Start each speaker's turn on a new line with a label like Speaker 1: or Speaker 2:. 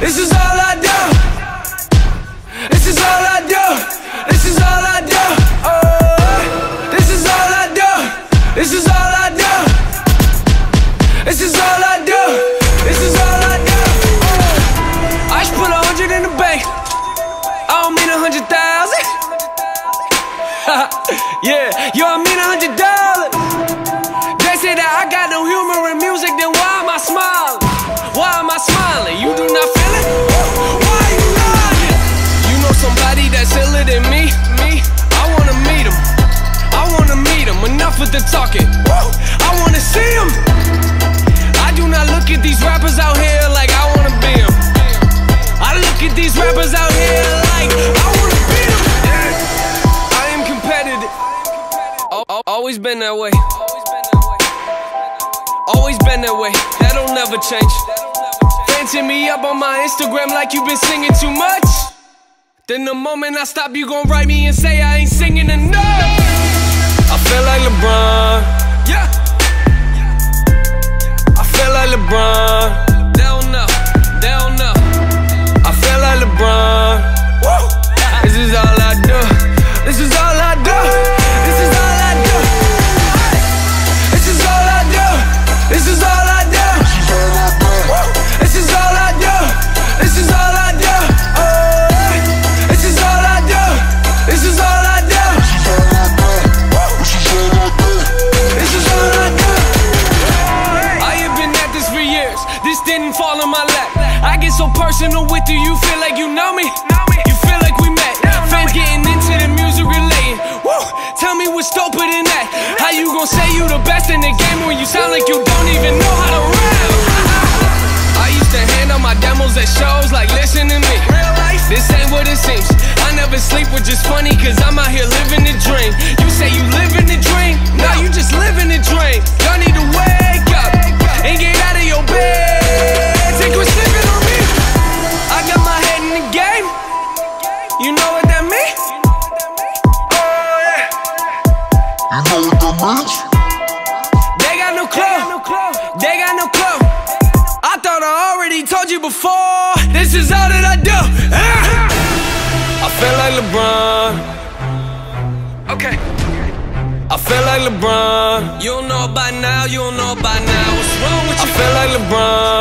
Speaker 1: This is all I do. This is all I do. This is all I do. Oh, this is all I do. This is all I do. This is all I do. This is all I do. Oh. I just put a hundred in the bank. I don't mean a hundred thousand. yeah, you don't mean a hundred dollars. Always been that way. Always been that way. That'll never change. Fancy me up on my Instagram like you've been singing too much. Then the moment I stop, you gon' write me and say I ain't singing enough. I feel like LeBron. Yeah. I feel like LeBron. This didn't fall in my lap. I get so personal with you, you feel like you know me. You feel like we met. Fans getting into the music relating. Woo! Tell me what's doper than that. How you gon' say you the best in the game when you sound like you don't even know how to rap? I used to hand out my demos at shows like listen to me. This ain't what it seems. I never sleep, which is funny, cause I'm out here living the dream. You say you already told you before. This is all that I do. Ah! I feel like LeBron. Okay. I feel like LeBron. You don't know about now. You don't know about now. What's wrong with you? I feel like LeBron.